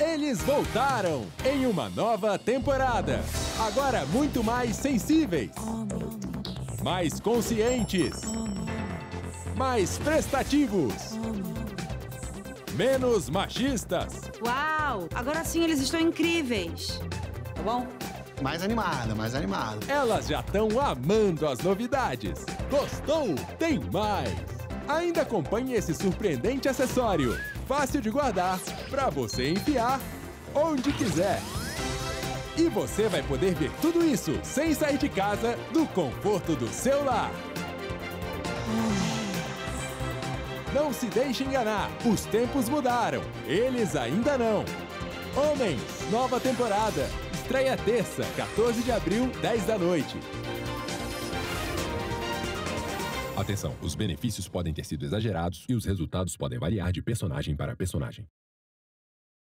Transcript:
Eles voltaram em uma nova temporada. Agora muito mais sensíveis, mais conscientes, mais prestativos, menos machistas. Uau! Agora sim eles estão incríveis. Tá bom? Mais animada, mais animada. Elas já estão amando as novidades. Gostou? Tem mais! Ainda acompanhe esse surpreendente acessório. Fácil de guardar, para você enfiar onde quiser. E você vai poder ver tudo isso sem sair de casa, no conforto do seu lar. Não se deixe enganar, os tempos mudaram, eles ainda não. Homens, nova temporada. Estreia terça, 14 de abril, 10 da noite. Atenção, os benefícios podem ter sido exagerados e os resultados podem variar de personagem para personagem.